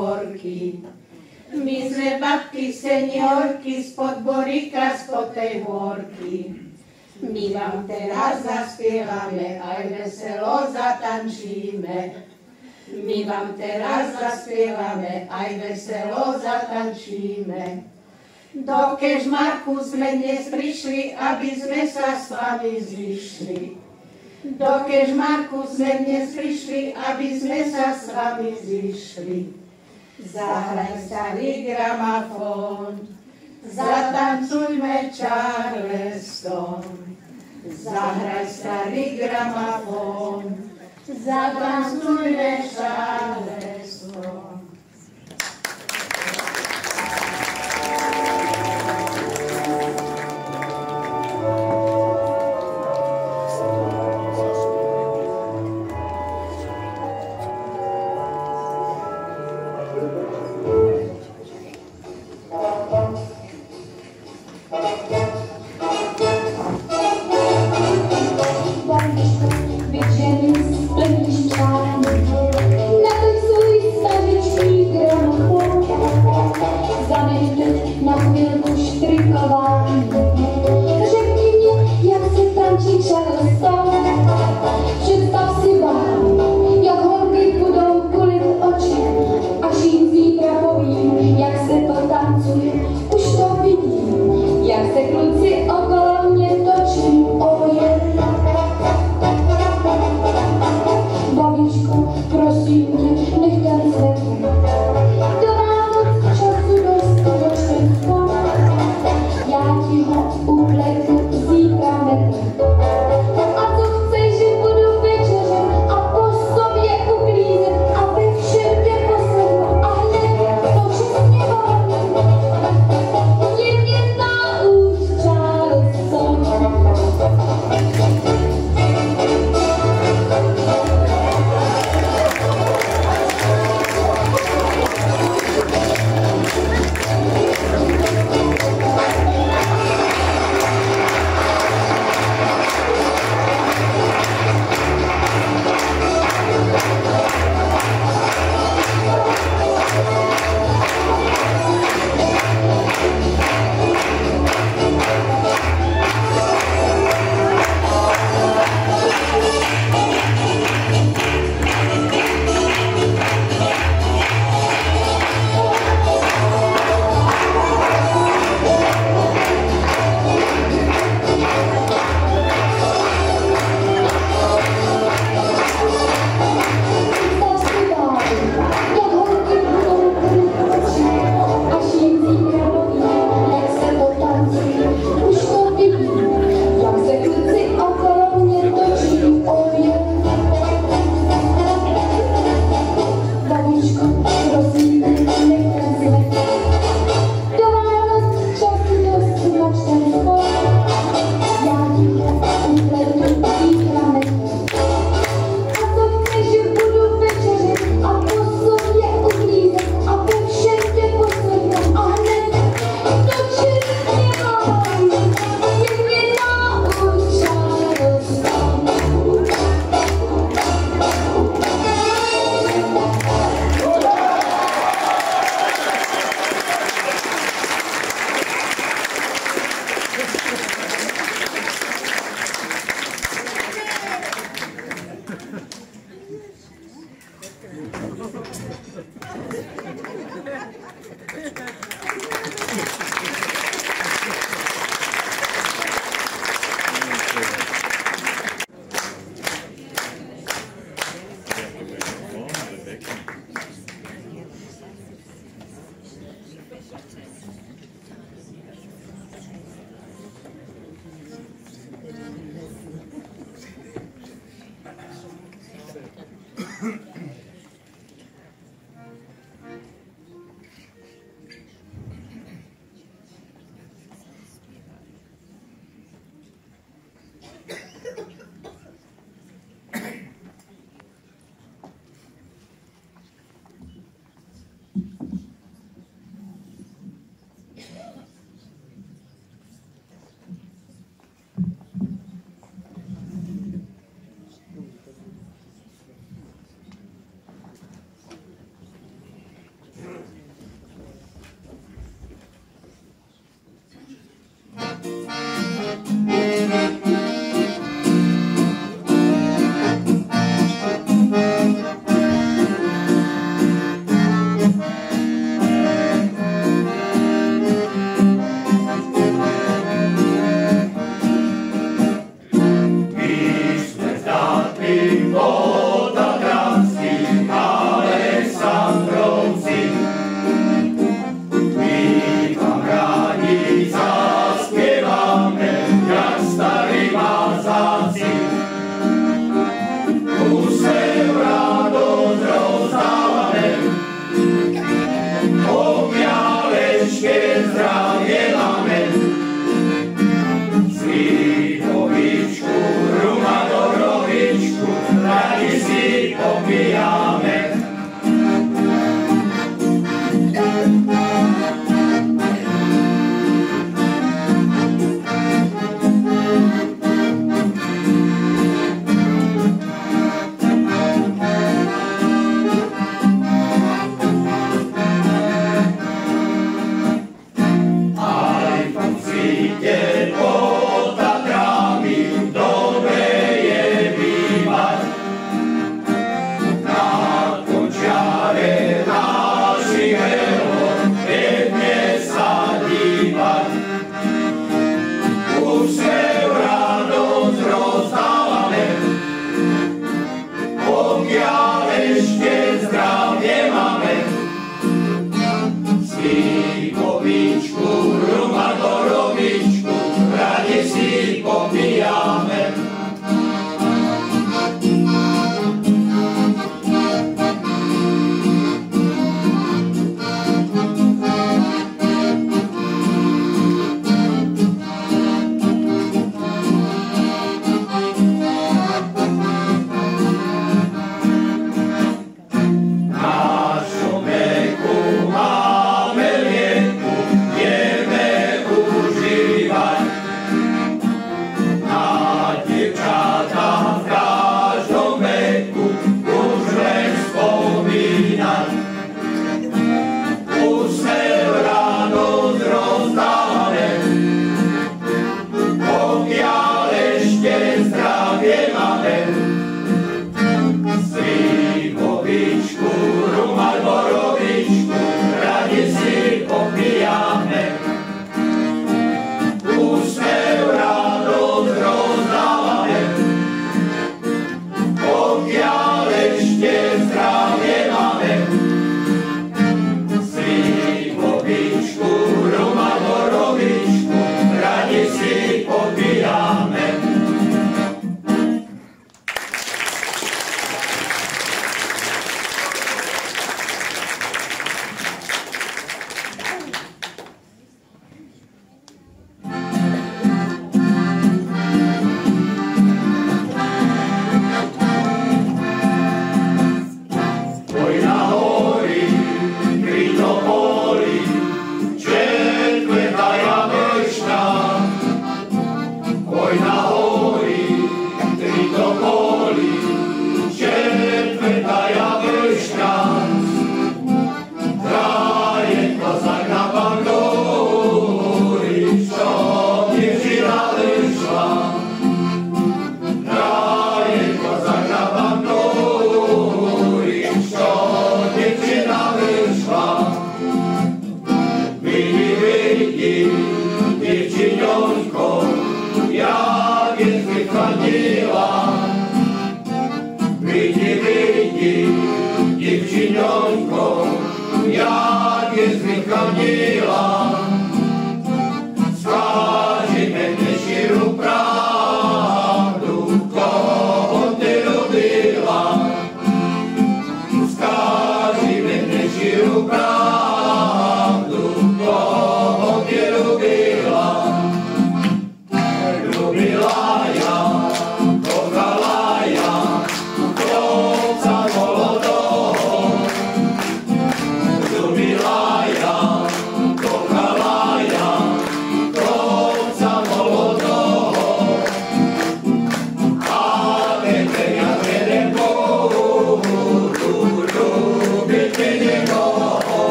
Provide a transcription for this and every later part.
spod tej horky. My sme babky, seniorky, spod boríka, spod tej horky. My vám teraz zaspievame, aj veselo zatančíme. My vám teraz zaspievame, aj veselo zatančíme. Do Kežmarku sme dnes prišli, aby sme sa s vami zišli. Do Kežmarku sme dnes prišli, aby sme sa s vami zišli. Zahraj starý gramafón, zatancujme Charleston. Zahraj starý gramafón, zatancujme Charleston.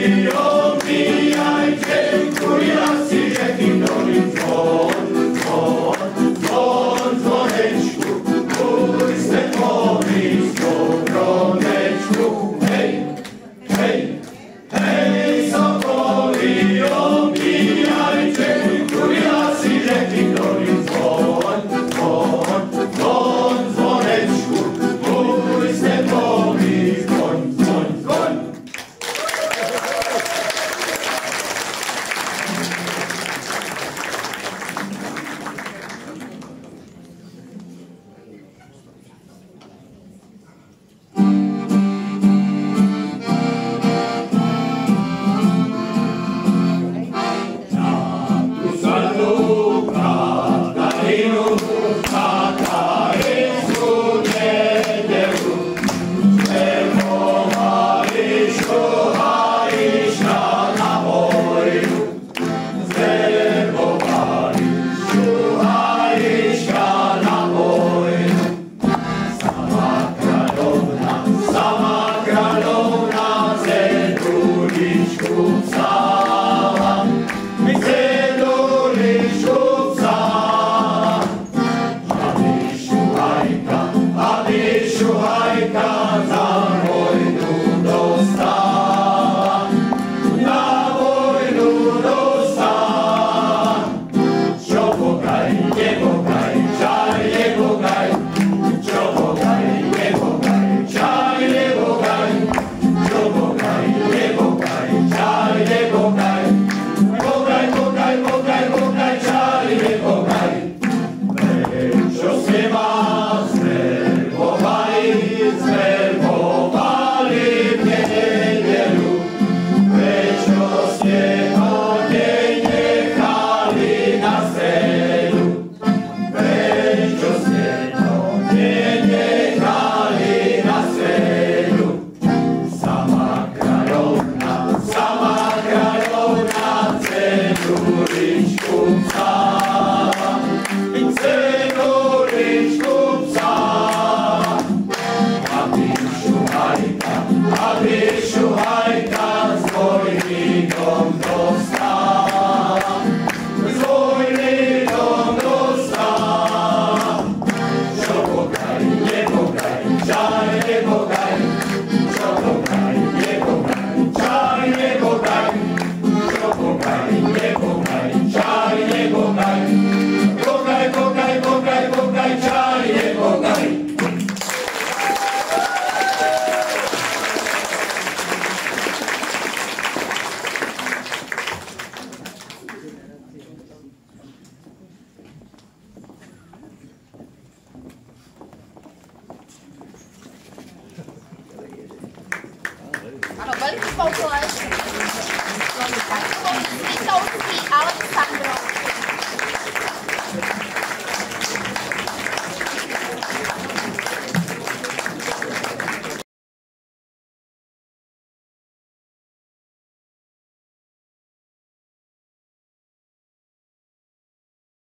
Savior.